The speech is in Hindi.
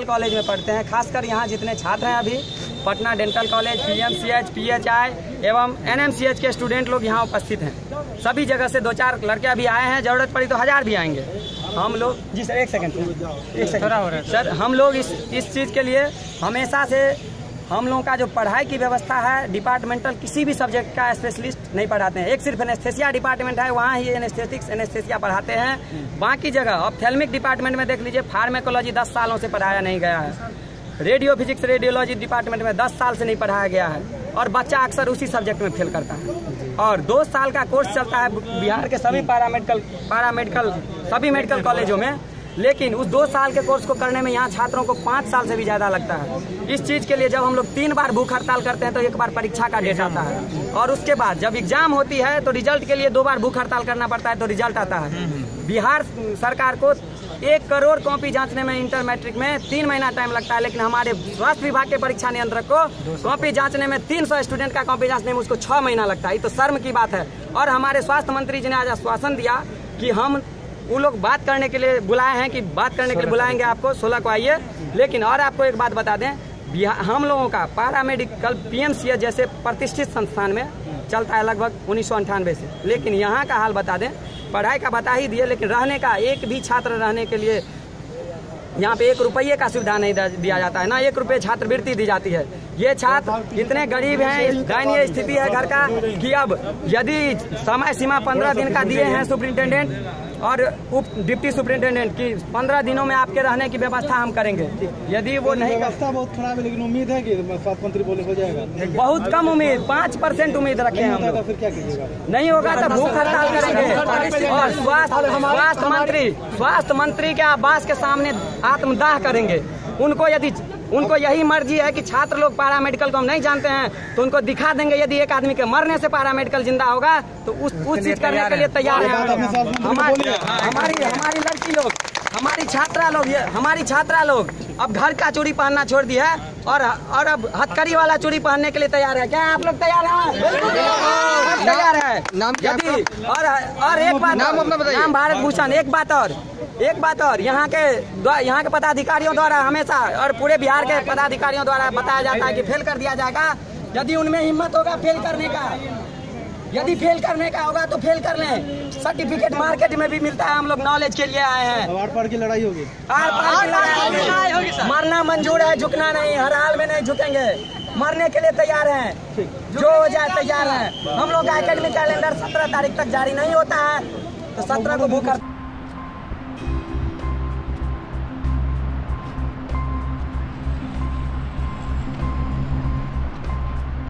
डेंटल कॉलेज में पढ़ते हैं। खासकर यहाँ जितने छात्र हैं अभी Patna dental college P M C H P H I एवं एन एम सी एच के स्टूडेंट लोग यहाँ उपस्थित हैं। सभी जगह से दो चार लड़के अभी आए हैं ज़रूरत पड़ी तो हज़ार भी आएँगे। हम लोग जी सर एक सेकंड एक सेकंड हो रहा है सर हम लोग इस इस चीज़ के लिए हमेशा से हम लोगों का जो पढ़ाई की व्यवस्था है डिपार्टमेंटल किसी भी सब्जेक्ट का स्पेशलिस्ट नहीं पढ़ाते हैं। एक सिर्फ़ एनेस्थेसिया डिपार्टमेंट है, वहाँ ही एनेस्थेटिक्स एनेस्थेसिया पढ़ाते हैं। बाकी जगह, अब ऑप्थेलमिक डिपार्टमेंट में देख लीजिए फार्मेकोलॉजी दस सालों से पढ़ाया नहीं गया है। रेडियो फिजिक्स रेडियोलॉजी डिपार्टमेंट में दस साल से नहीं पढ़ाया गया है। और बच्चा अक्सर उसी सब्जेक्ट में फेल करता है। और दो साल का कोर्स चलता है, बिहार के सभी पैरामेडिकल पैरामेडिकल सभी मेडिकल कॉलेजों में। लेकिन उस दो साल के कोर्स को करने में यहाँ छात्रों को पाँच साल से भी ज़्यादा लगता है। इस चीज़ के लिए जब हम लोग तीन बार भूख हड़ताल करते हैं तो एक बार परीक्षा का डेट आता है। और उसके बाद जब एग्ज़ाम होती है तो रिज़ल्ट के लिए दो बार भूख हड़ताल करना पड़ता है तो रिज़ल्ट आता है। बिहार सरकार को एक करोड़ कॉपी जांचने में इंटर मैट्रिक में तीन महीना टाइम लगता है लेकिन हमारे स्वास्थ्य विभाग के परीक्षा नियंत्रक को कॉपी जांचने में 300 स्टूडेंट का कॉपी जांचने में उसको छह महीना लगता है। ये तो शर्म की बात है। और हमारे स्वास्थ्य मंत्री जी ने आज आश्वासन दिया कि हम वो लोग बात करने के लिए बुलाए हैं कि बात करने के लिए बुलाएँगे आपको सोलह को आइए। लेकिन और आपको एक बात बता दें हम लोगों का पारा मेडिकल पी जैसे प्रतिष्ठित संस्थान में चलता है लगभग उन्नीस से। लेकिन यहाँ का हाल बता दें पढ़ाई का बता ही दिए लेकिन रहने का एक भी छात्र रहने के लिए यहाँ पे एक रुपये का सुविधा नहीं दिया जाता है ना एक रुपये छात्रवृत्ति दी जाती है। ये छात्र इतने गरीब हैं दयनीय स्थिति है घर का कि अब यदि समय सीमा पंद्रह दिन का दिए हैं सुप्रिंटेंडेंट और उप डिप्टी सुप्रिंटेंडेंट की पंद्रह दिनों में आपके रहने की व्यवस्था हम करेंगे यदि वो नहीं व्यवस्था बहुत खराब है लेकिन उम्मीद है कि स्वास्थ्य मंत्री बोले हो जाएगा। बहुत कम उम्मीद पाँच परसेंट उम्मीद रखे हैं हम तो फिर क्या कीजिएगा? नहीं होगा तो भूख हड़ताल करेंगे और स्वास्थ्य स्वास्थ्य मंत्री स्वास्थ्य मंत्री के आवास के सामने आत्मदाह करेंगे। उनको यदि उनको यही मर्ज़ी है कि छात्र लोग पारा मेडिकल को हम नहीं जानते हैं तो उनको दिखा देंगे यदि एक आदमी के मरने से पारा मेडिकल ज़िंदा होगा तो उस उस चीज़ करने के लिए तैयार है। हमारी हमारी हमारी लड़की लोग हमारी छात्रा लोग ये हमारी छात्रा लोग अब घर का चूड़ी पहनना छोड़ दी है और और अब हथकड़ी वाला चूड़ी पहनने के लिए तैयार है। क्या आप लोग तैयार हैं? तैयार है। नाम क्या यदि और और एक बात नाम अपना बताइए। नाम भारत भूषण एक बात और। एक बात और यहाँ के यहाँ के पदाधिकारियों द्वारा हमेशा और पूरे बिहार के पदाधिकारियों द्वारा बताया जाता है कि फेल कर दिया जाएगा। यदि उनमें हिम्मत होगा फेल करने का यदि फेल करने का होगा तो फेल कर लें। सर्टिफिकेट मार्केट में भी मिलता है हम लोग नॉलेज के लिए आए हैं। आर पार की लड़ाई होगी। आर पार की लड़ाई होगी। मरना मंजूर है झुकना नहीं हर हाल में नहीं झुकेंगे। मरने के लिए तैयार हैं। जो हो जाए तैयार हैं। हम लोग का एकेडमिक कैलेंडर सत्रह तारीख तक जारी नहीं होता है तो सत्रह को भूख